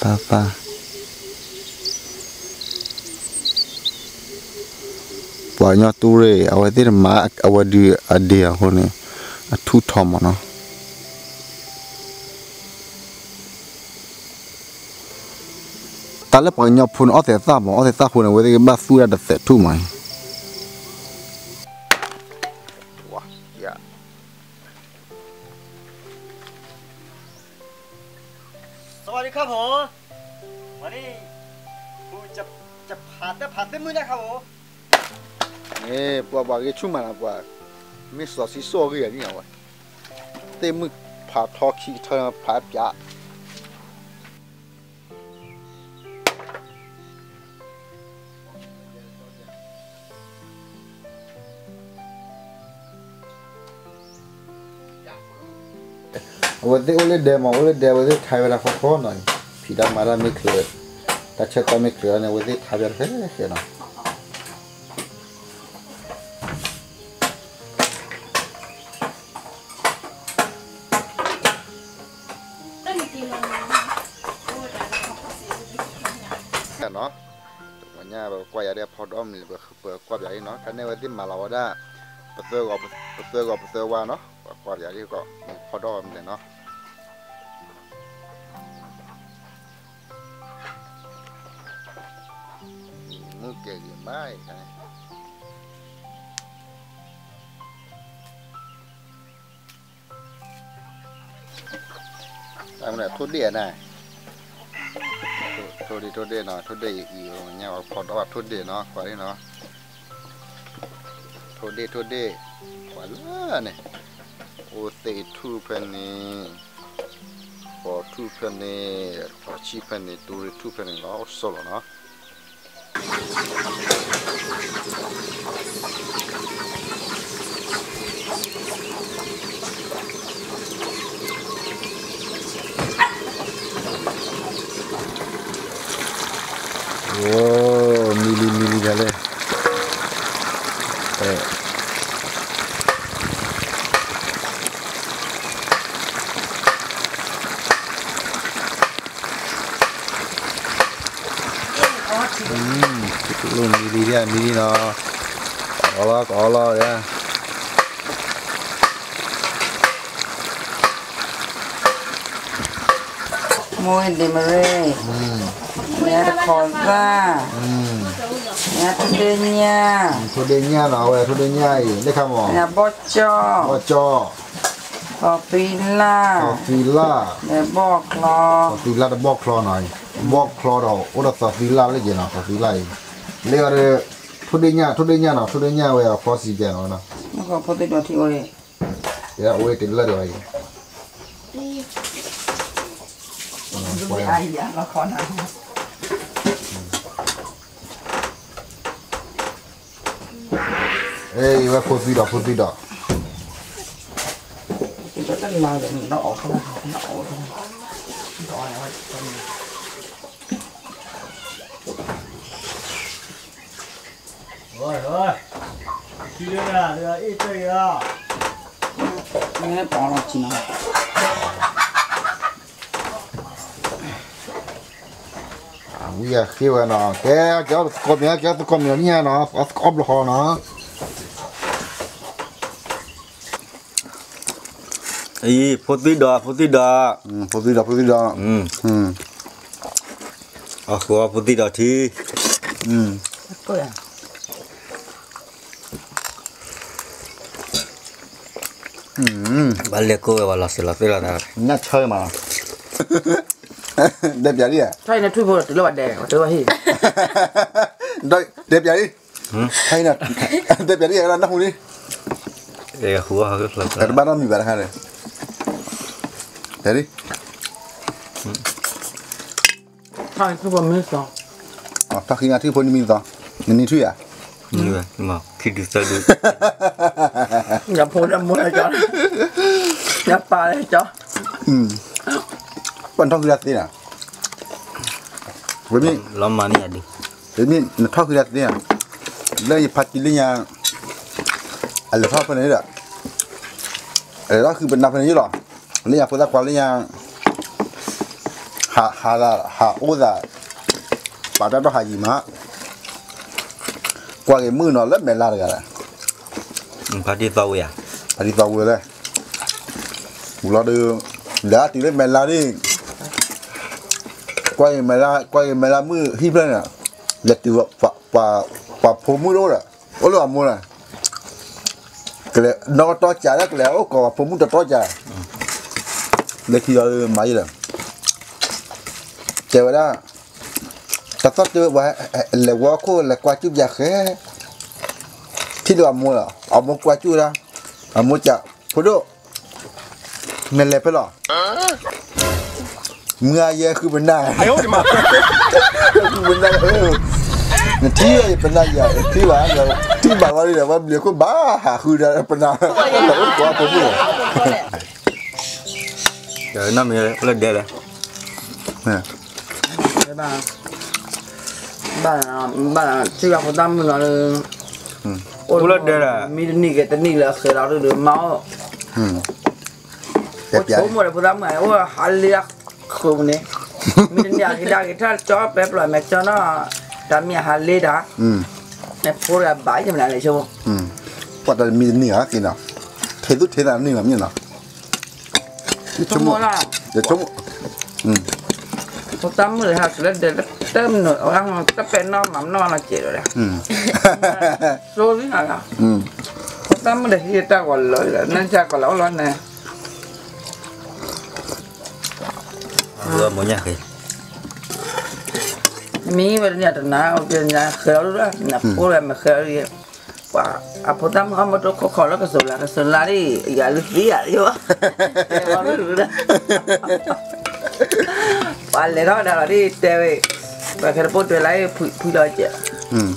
papa. Bwa nya tu re awa dir ma awa di adi a hone a thu thom no ta le pa nya phun o te ta mo o te ta phun we de ba su ya da se tu mai. ว่าก็ชุ่มมันว่ามีสอสีโซ่ก็อย่างนี้เอาไว้เต็มมือผาทอขี้เธอผาปยาဝဒေဦးလေးဒေမဦးလေးဒေဝဒေထိုင်ရဖို့ခေါ်နိုင်ဖိဒါမာရာမိခလေတချက်တမိခလေနဲ့ဝဒေထားရခဲခဲနော် พอดอมเปิดเปิดกวาดใหญ่เนาะกันในวันที่มาเราได้ปเสือกปเสือกปเสือว่าเนาะกวาดใหญ่ที่ก็พอดอมเลยเนาะมึงเก่งมากใช่ไหมทำอะไรทุเรียนน่ะ ထိုဒီထိုတဲ့နော်ထိုတဲ့ဤညောခေါ်တော့ထိုတဲ့နော်ခွာရင်းနော်ထိုတဲ့ထိုတဲ့ခွာလာနဲ့โอเตทูเพนนี่พอทูเพนนี่พอชีเพนนี่ตูริทูเพนนี่เราสโลเนาะ luôn mini đi mini nó có lo có lo đấy à. mua đi mà rê ừ. nhà ta khỏi ra ừ. nhà thu đê nha thu đê nha nào về thu đê nha gì? Đấy không ạ? Nhà bó cho. Bó cho. Cà phê la. Cà phê la. Để bó clo. Cà phê la để bó clo này. Bó clo đâu? Ở đó cà phê la lấy gì nào? Cà phê la gì? 레어를 토대냐 토대냐나 토대냐 왜야 버스이잖아 나 이거 버스도 티오래 야 오해 들러려 와이 아이야 나 거나 에이 왜 버스이다 버스이다 이거 딱 말하는 나 어서 나 어서 나 어서 喂喂，弟弟啊，这个一堆啊，今天包了几囊？Oui, c'est vrai, sih? Regarde, regarde, c'est combien, regarde, c'est combien, il y a, non. C'est comme le roi, non. Oui, potida, potida. Potida, potida. Ah, quoi, potida, tu? Hum. C'est quoi, là? Ừ. bà liệt kê bà 발레 그거 발랐어 라스라 나. 나 chơi mà đẹp vậy đi à? Thay là thui vô là tự lo bạn đẻ, tự lo hi. Đây, đẹp vậy đi. Ừ. Thay là đẹp vậy đi, ăn nó không đi. Đây là khua hơi rất là. Ở ba năm mình bạn hai này. Đấy đi. Ừ. Thay thui vô mình sao? À, thay khi nào thui vô mình sao? Mình đi thui à? นี่วะมาคิดดูซะดูอย่าพูดอย่ามัวจ้ะอย่าปลาเลยจ้ะอืมวันท้องคือรัดนี่นะเรื่องนี้ล้อมมาเนี่ยดิเรื่องนี้นักท้องคือรัดเนี่ยเรื่องผัดกินเรื่องยาอะไรท้องเป็นนี่แหละอะไรก็คือเป็นนับเป็นนี่หรอเรื่องยาพูดละความเรื่องยาหาหาละหาโอ้ละปาดาต้องหายีมา qua cái mưa nó rất mệt là cả ừ, phải đi vào à? Phải đi tàu rồi đấy, một lo đưa đã tí lên mệt là đi. Quay cái mệt quay qua cái mệt là mưa hít lên à? Lật từ và và và phố mưa đó là ôi là mưa này. Cái này nó to chả đó cái này léo còn phố mưa to to chả. Ừ. Lấy khi đó máy rồi chờ đó sao phát đưa qua là qua cô là qua chú giặc khé thì đồ à, mua à? Ở mua qua chú ra. Ở mua chợ. Phụ đồ nên là phải lo mưa giờ cứ bên này. Ai ôi mà? Cứ bên này ừ. Nên thi ở bên này giờ thi là giờ thi bà qua đi là qua liền có bá hà cứ ra bên này. Dạ. Là quá phụ đồ rồi nó mới lên đây là nè bana tiga khutam na le ulat dera mi ni ke tani la khira ru de ma hmm ko ko mo le khutam ma o halia khum ne mi ni ya ki da ki ta cho pe plo me cho na ta mi halia da hmm ne pura ba je na le cho hmm ko ta mi ni ha ki na thế tu thế là ni làm như nào? Chống mua. là. Chống mua. Ừ. 我咱们这下出来的。tôm nữa ăn tấp cả no mắm no là chị rồi đấy rồi thế nào đó. Ừ. Ừ. Tôm mới để chia ta còn lỗi là nên cha còn lẩu lên nè. Vừa mới nhạc gì mi bên nhà tận nào bên nhà khéo đó nhà ừ. phố là mà khéo gì và à phố tam không mà tôi có khó lắm cái số là cái số dạ, à, là đi giờ lúc gì à yo và lấy đó là đi tv và cái phố tê lấy phui phui lời chứ อืม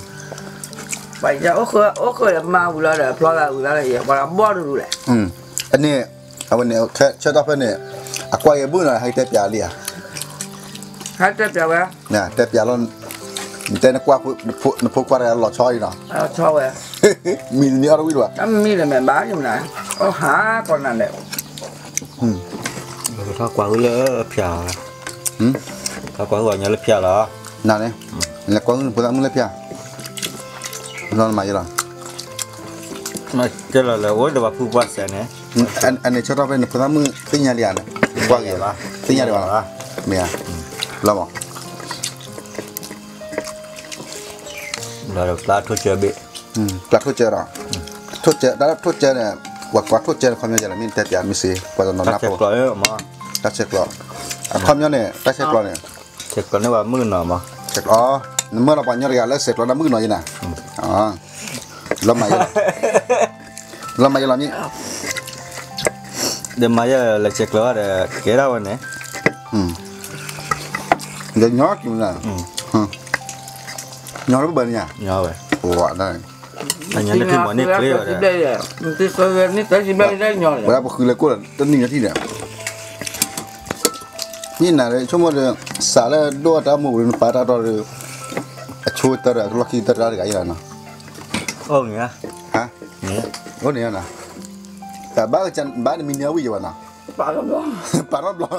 bây giờ ốc khơi ốc khơi là ma vừa là pro là vừa là gì quả là bỏ được rồi อืมอันนี้เอาวันนี้แค่เช็ดออฟเนี่ยอะควายบุ้นให้เตปยาเลีย hai trăm triệu á นะเตปยาลอนแต่นักว่าผู้ผู้ผู้กว่าเราชอยเนาะ à cho về มีนี่อะไร 나네. 내가 광은 보다 몰래 피야. 너는 mày rồi, mà cái là là ối là bà phu quan sẽ nè. Ừ, anh anh này cho tao bên cái mưa tin nhà liền qua kìa. bà tin nhà liền bà mẹ làm à là được là thuốc chơi bị. Ừ, là thuốc chơi rồi. Ừ. Thuốc chơi đó thuốc chơi này hoặc quá thuốc chơi không nhớ là mình tết tiền mình xí qua rồi nó nắp rồi đã chết rồi à không nhớ này đã chết rồi này sệt còn nếu mà mưa nở mà. Sệt đó mưa là bao nhiêu gà lấy sệt nó mưa nở gì nè à làm mày làm mày làm gì? Để mày là sệt lỡ để kế đâu rồi ừ. để nhỏ kiểu là ừ. ừ. nhỏ nó bên nhà nhỏ vậy ủa đây. Anh nhớ là khi mà nét rồi đấy, mình thấy cái cái gì bây giờ nhỏ rồi, bây giờ bác cứ lấy cô là tân ninh là นาทีเนี่ยนี่นะเลยชั่วโมงเดียวสาระดูว่าตาหมูหรือปลาตาตัวเดียวช่วยตาล็อกกี้ตาอะไรกันอย่างนั้น Ô nhá ฮะ Nhé โอ้เนี่ยนะแต่บ้านจันบ้านมีเนื้อวิ่งอยู่นะ bà cái đó ปลารอบล้อ